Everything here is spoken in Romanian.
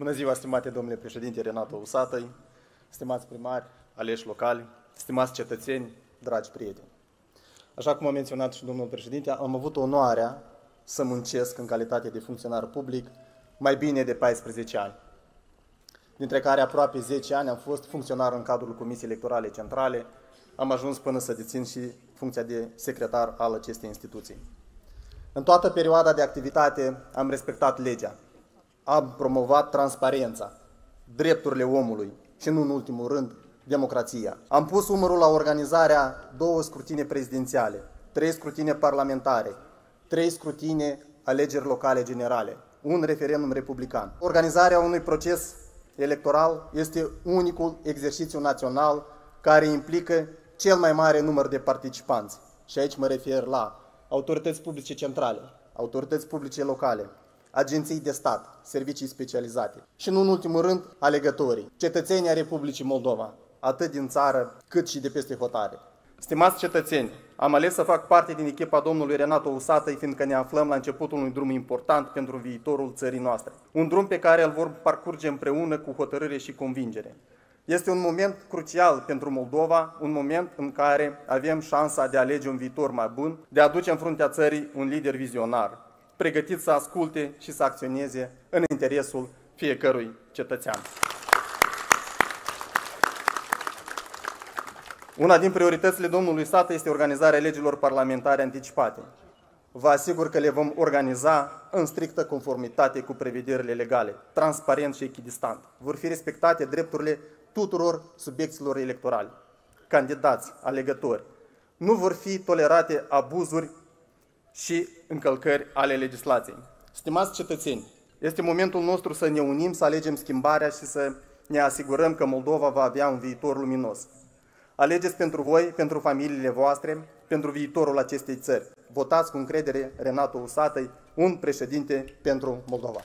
Bună ziua, stimate domnule președinte Renato Usatăi, stimați primari, aleși locali, stimați cetățeni, dragi prieteni. Așa cum a menționat și domnul președinte, am avut onoarea să muncesc în calitate de funcționar public mai bine de 14 ani, dintre care aproape 10 ani am fost funcționar în cadrul Comisiei Electorale Centrale, am ajuns până să dețin și funcția de secretar al acestei instituții. În toată perioada de activitate am respectat legea, am promovat transparența, drepturile omului și, nu în ultimul rând, democrația. Am pus umărul la organizarea două scrutine prezidențiale, trei scrutine parlamentare, trei scrutine alegeri locale generale, un referendum republican. Organizarea unui proces electoral este unicul exercițiu național care implică cel mai mare număr de participanți. Și aici mă refer la autorități publice centrale, autorități publice locale, agenții de stat, servicii specializate și, nu în ultimul rând, alegătorii, cetățenii a Republicii Moldova, atât din țară cât și de peste hotare. Stimați cetățeni, am ales să fac parte din echipa domnului Renato Usatăi, fiindcă ne aflăm la începutul unui drum important pentru viitorul țării noastre. Un drum pe care îl vor parcurge împreună cu hotărâre și convingere. Este un moment crucial pentru Moldova, un moment în care avem șansa de a alege un viitor mai bun, de a aduce în fruntea țării un lider vizionar, pregătit să asculte și să acționeze în interesul fiecărui cetățean. Una din prioritățile domnului Sată este organizarea legilor parlamentare anticipate. Vă asigur că le vom organiza în strictă conformitate cu prevederile legale, transparent și echidistant. Vor fi respectate drepturile tuturor subiecților electorale, candidați, alegători. Nu vor fi tolerate abuzuri și încălcări ale legislației. Stimați cetățeni, este momentul nostru să ne unim, să alegem schimbarea și să ne asigurăm că Moldova va avea un viitor luminos. Alegeți pentru voi, pentru familiile voastre, pentru viitorul acestei țări. Votați cu încredere Renato Usatăi, un președinte pentru Moldova.